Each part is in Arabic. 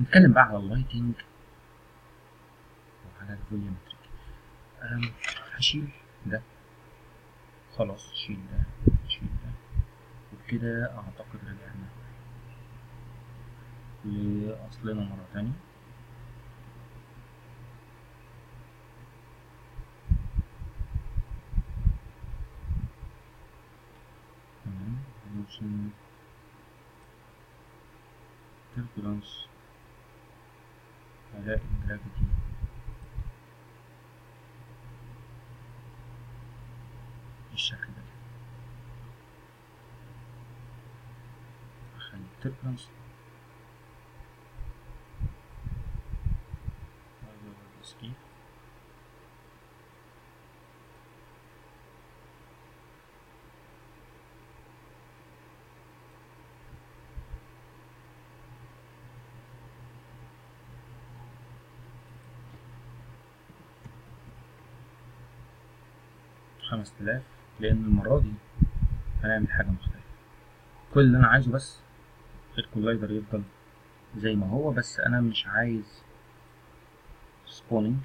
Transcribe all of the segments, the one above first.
نتكلم بقى على ال lighting وعلى ال volumetric هشيل ده. خلاص شيل ده شيل ده. وبكده أعتقد رجعنا لأصلنا مرة تانية. تمام. نوصل. turbulence هلاقي الجرافيتي بالشكل ده. أخلي التربلنس 5000 لأن المرة دي هنعمل حاجة مختلفة. كل اللي أنا عايزه بس ال collider يفضل زي ما هو بس أنا مش عايز spawning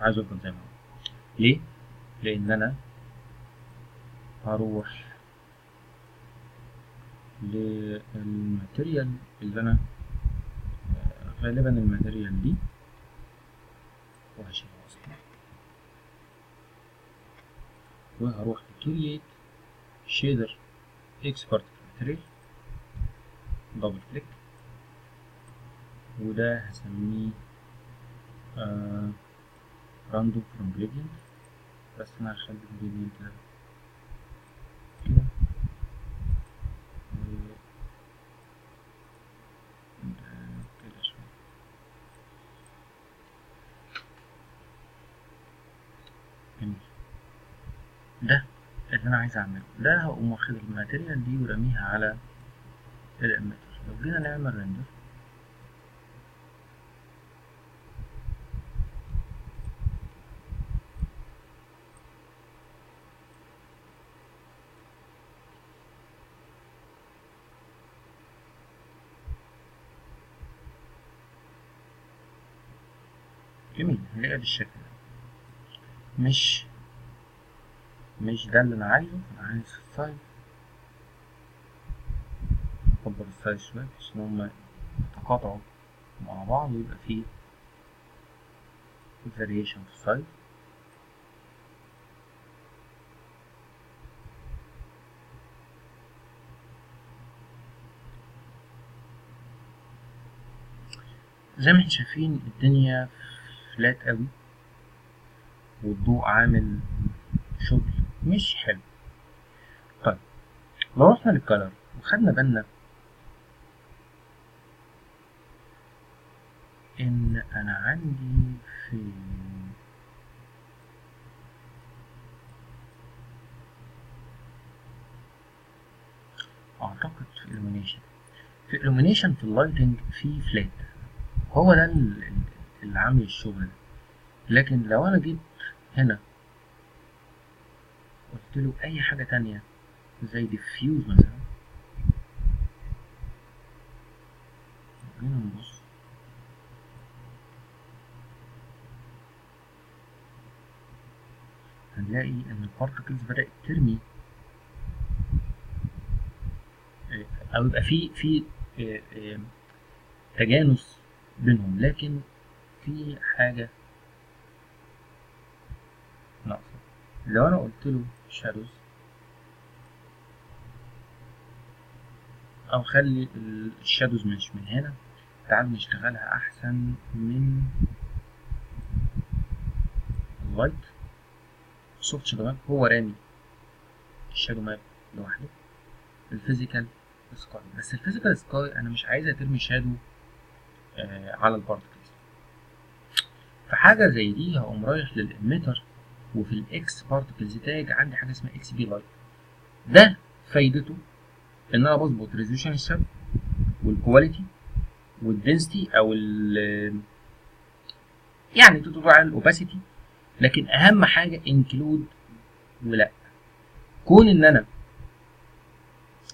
عايزه يفضل زي ما هو. ليه؟ لأن أنا هروح لل material اللي أنا آه، غالبا ال material دي وهروح ل create shader export material double click وده هسميه random from gradient بس أنا هخلي ال gradient ده كده. ده كده شوية. ده اللي أنا عايز أعمله. ده هقوم واخد ال material دي ورميها على ال emitter لو جينا نعمل render. جميل هنلاقيها بالشكل ده مش مش ده اللي أنا عايزه. أنا عايز ال size أكبر ال size شوية بحيث إن هما يتقاطعوا مع بعض ويبقى فيه variation في ال size زي ما إحنا شايفين الدنيا فلات قوي والضوء عامل شغل مش حلو. طيب لو رحنا للكلر وخدنا بالنا إن أنا عندي في أعتقد في illumination. في illumination في اللايتنج في فلات هو ده اللي عامل الشغل ده. لكن لو أنا جيت هنا قلت له أي حاجة تانية؟ زي diffuse مثلا. نبص هنلاقي إن ال particles بدأت ترمي. أو يبقى في في تجانس بينهم. لكن في حاجة ناقصة. لو أنا قلت له shadows أو خلي ال shadows مش من هنا. تعالوا نشتغلها أحسن من ال light soft shadow map هو رامي. ال shadow map لوحده. ال physical sky بس ال physical sky أنا مش عايزها ترمي shadow آه على ال particles فحاجة زي دي هقوم رايح لل emitter. وفي ال X-Particles tag عندي حاجة اسمها XP light ده فايدته إن أنا بظبط resolution ال shadow وال quality وال density أو ال يعني تقدر على ال opacity لكن أهم حاجة include ولا. كون إن أنا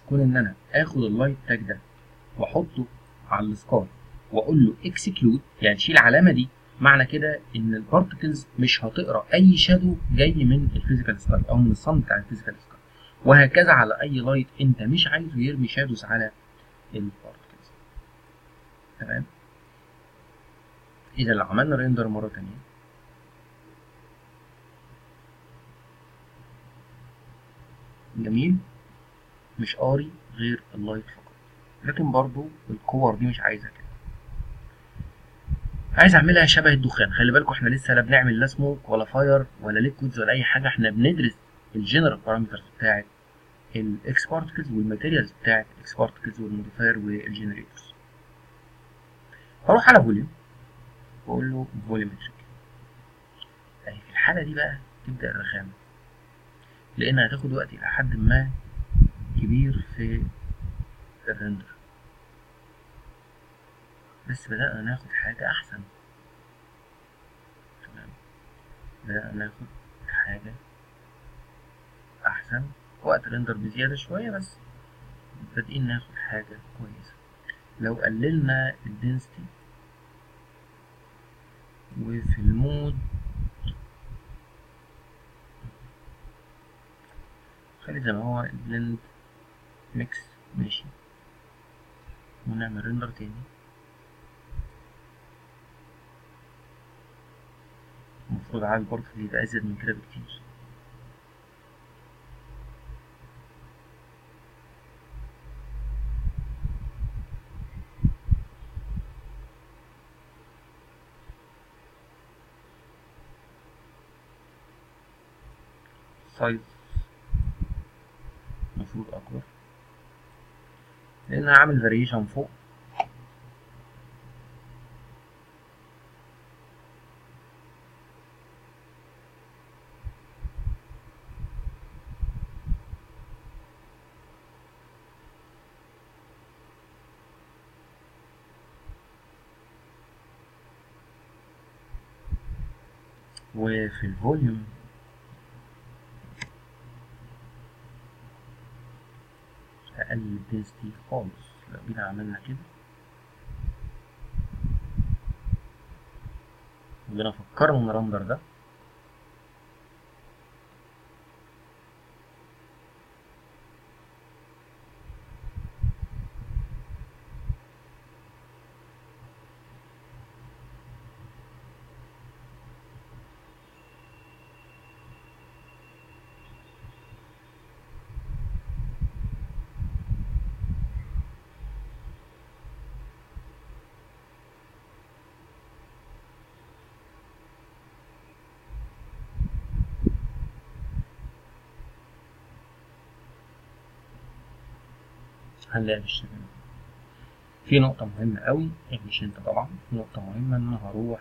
كون إن أنا آخد ال light tag ده وأحطه على ال sky وأقول له exclude يعني شيل العلامه دي معنى كده إن ال particles مش هتقرأ أي shadow جاي من ال physical sky أو من ال sun بتاع ال physical sky وهكذا على أي light أنت مش عايزه يرمي shadows على ال particles تمام؟ إذا لو عملنا render مرة تانية. جميل؟ مش قاري غير ال light فقط. لكن برضو الكور دي مش عايزها كده. عايز اعملها شبه الدخان. خلي بالكم إحنا لسه لا بنعمل لا سموك ولا fire ولا liquids ولا أي حاجة. إحنا بندرس ال general parameters بتاعت ال X-Particles وال materials بتاعت ال X-Particles وال modifier وال generators هروح على volume وأقول له volumetric اهي في الحالة دي بقى تبدأ الرخامة. لأن هتاخد وقت إلى حد ما كبير في ال render بس بدأنا ناخد حاجة أحسن. تمام. بدأنا ناخد حاجة أحسن. وقت ال render بزيادة شوية بس بادئين ناخد حاجة كويسة. لو قللنا ال density وفي ال mode خلي زي ما هو ال blend mix ماشي. ونعمل render تاني. المفروض عادي برضه يبقى أزيد من كده بكتير. سايز المفروض أكبر. لأن أنا عامل فاريشن فوق. وفي ال volume. هقلل ال density خالص لو جينا عملنا كده. وجينا فكرنا ن render ده هنلاقي بالشكل ده في نقطة مهمة قوي مش انت طبعا نقطة مهمة ان أنا هروح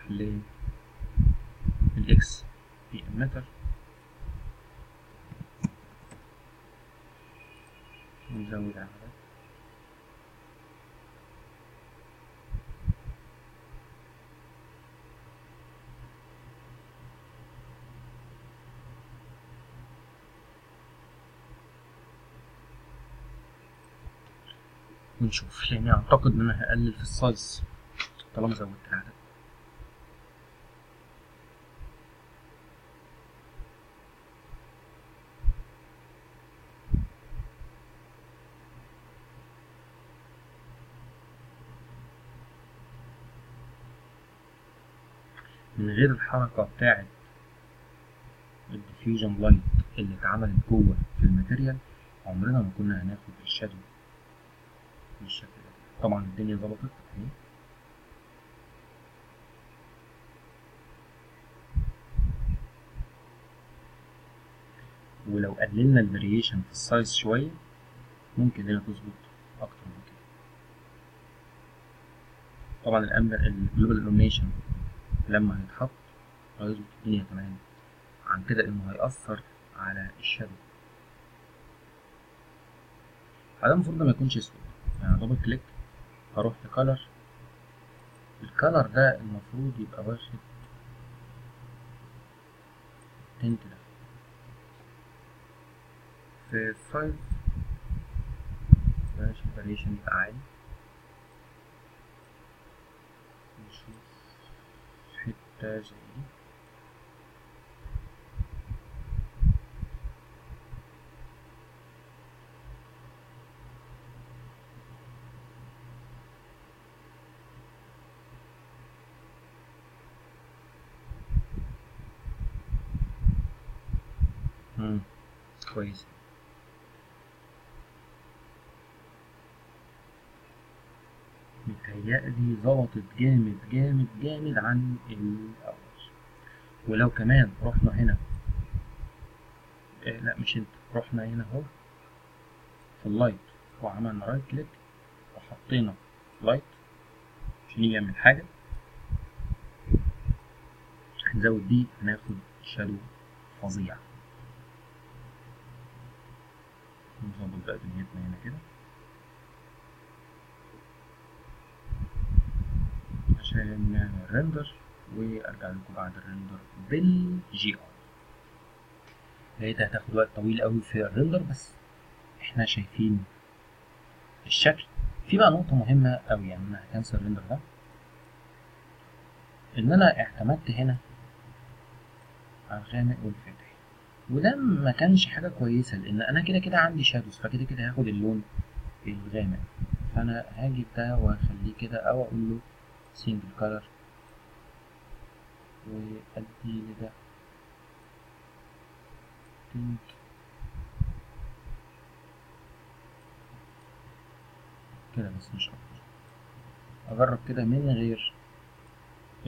للاكس في امتر نزود العدد ونشوف لاني أعتقد ان أنا هقلل في ال size طالما زودت العدد. من غير الحركة بتاعت ال diffusion light اللي اتعملت جوه في ال material عمرنا ما كنا هناخد ال shadow. بالشكل ده طبعا الدنيا ظبطت. اهي ولو قللنا ال variation في ال size شوية ممكن هنا تظبط أكتر من كده. طبعا ال global illumination لما هيتحط هيظبط الدنيا كمان عن كده إنه هيأثر على ال shadow هذا المفروض ما يكونش يعني double click هروح ل color ال color ده المفروض يبقى واخد tint ده. في ال size بلاش ال variation يبقى عالي نشوف حتة زي دي. كويس متهيألي ظبطت جامد جامد جامد عن الأول. ولو كمان رحنا هنا. إيه لا مش انت. رحنا هنا اهو. في ال light. وعملنا right click وحطينا light عشان يجي يعمل حاجة. هنزود دي هناخد shadow فظيع. نظبط بقى دنيتنا هنا كده. عشان نعمل render وأرجع لكم بعد ال render بال GI لقيتها هتاخد وقت طويل قوي في ال render بس إحنا شايفين الشكل. في بقى نقطة مهمة قوي يعني أنا ه cancel ال render ده. إن أنا اعتمدت هنا على الغامق والفاتح وده ما كانش حاجة كويسة لأن أنا كده كده عندي shadows فكده كده هاخد اللون الغامق. فأنا هاجي ده وأخليه كده أو أقول له single color وأدي لده pink كده بس مش أكتر. أجرب كده من غير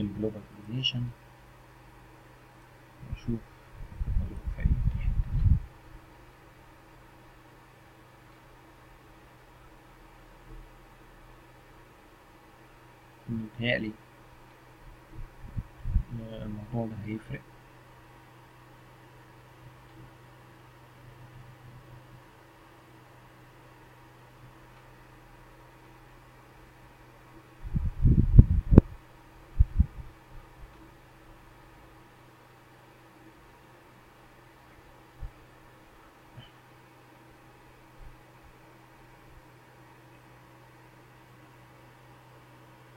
ال global illumination وأشوف في أي حتة متهيألي. الموضوع ده هيفرق.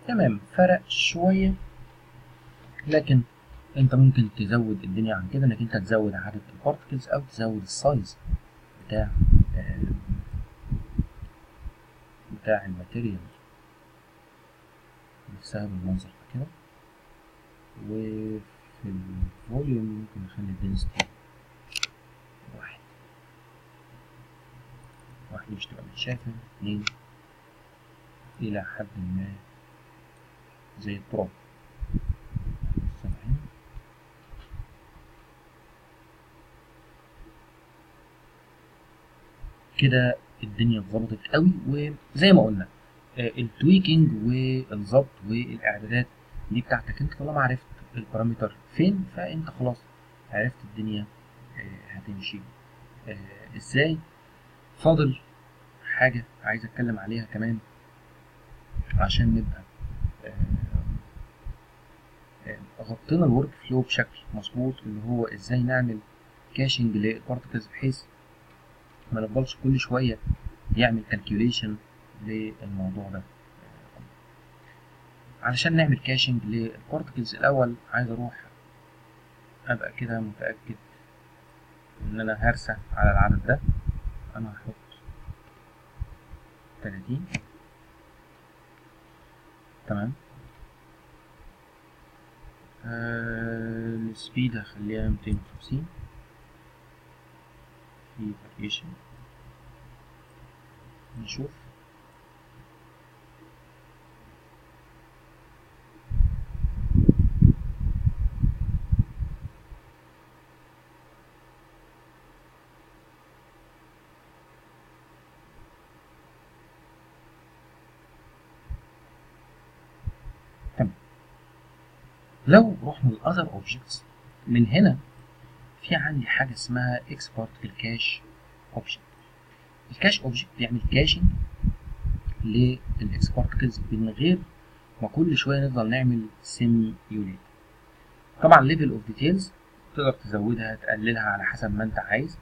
تمام فرق شوية. لكن انت ممكن تزود الدنيا عن كده انك انت تزود عدد ال particles أو تزود ال size بتاع آه، بتاع ال material نفسها بالمنظر ده كده. وفي ال volume ممكن نخلي ال density واحد. واحد مش تبقى متشافة اتنين إلى حد ما. زي سامعين؟ كده الدنيا اتظبطت قوي وزي ما قلنا آه، ال tweaking والظبط والإعدادات دي بتاعتك انت طالما عرفت ال parameter فين فانت خلاص عرفت الدنيا آه، هتمشي. آه، إزاي؟ فاضل حاجة عايز اتكلم عليها كمان عشان نبقى غطينا ال workflow بشكل مظبوط اللي هو إزاي نعمل caching لل particles بحيث ما نفضلش كل شوية يعمل calculation للموضوع ده. علشان نعمل caching لل particles الأول عايز أروح أبقى كده متأكد إن أنا هرسى على العدد ده. أنا هحط تلاتين. تمام؟ ال speed هخليها ميتين وخمسين. في variation نشوف تمام لو رحنا لل other objects من هنا في عندي حاجة اسمها xpCache object ال cache object بيعمل caching لل X-Particles من غير ما كل شوية نفضل نعمل simulate طبعا level of details تقدر تزودها تقللها على حسب ما أنت عايز.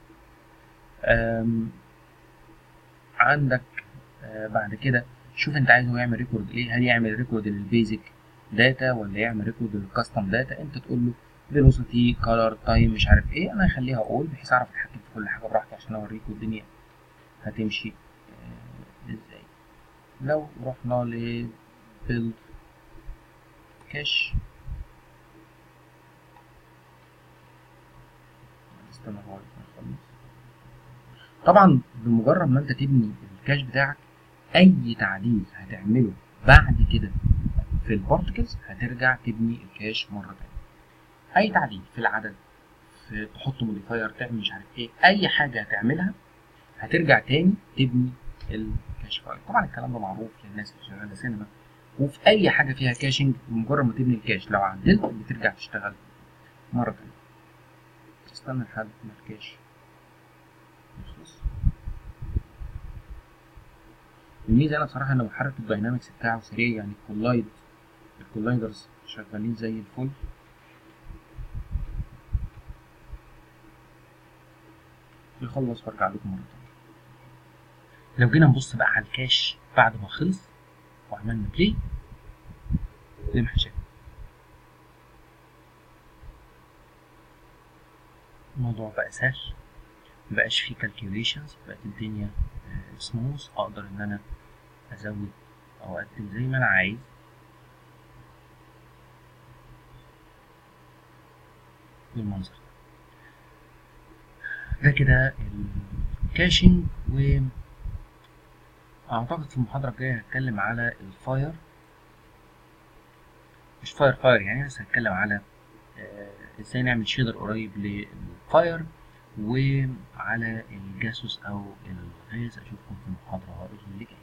عندك آه بعد كده شوف أنت عايزه يعمل record إيه هل يعمل record لل basic data ولا يعمل record لل custom data انت تقول له velocity color time مش عارف إيه أنا هخليها all بحيث اعرف اتحكم في كل حاجة براحتي عشان اوريكم الدنيا هتمشي آه إزاي. لو رحنا ل build يخلص طبعا بمجرد ما أنت تبني ال cache بتاعك أي تعديل هتعمله بعد كده في ال particles هترجع تبني ال cache مرة تانية. أي تعديل في العدد في تحط modifier تعمل مش عارف إيه أي حاجة هتعملها هترجع تاني تبني ال cache file. طبعا الكلام ده معروف للناس اللي شغالة سينما وفي أي حاجة فيها caching بمجرد ما تبني ال cache. لو عدلت بترجع تشتغل مرة تانية. استنى لحد ما ال cache يخلص. الميزة أنا بصراحة ان محرك ال dynamics بتاعه سريع يعني ال collide ال colliders شغالين زي الفل. يخلص وارجع لكم مرة تانية. لو جينا نبص بقى على ال cache بعد ما خلص وعملنا play زي ما إحنا الموضوع بقى سهل. مبقاش فيه calculations بقت الدنيا سموث أقدر إن أنا أزود أو أقدم زي ما أنا عايز. بالمنظر ده ده كده الكاشنج و أعتقد في المحاضرة الجاية هتكلم على ال fire مش fire fire يعني بس هتكلم على إزاي نعمل shader قريب لل fire وعلى ال gaseous أو الغاز. أشوفكم في المحاضرة اللي جاية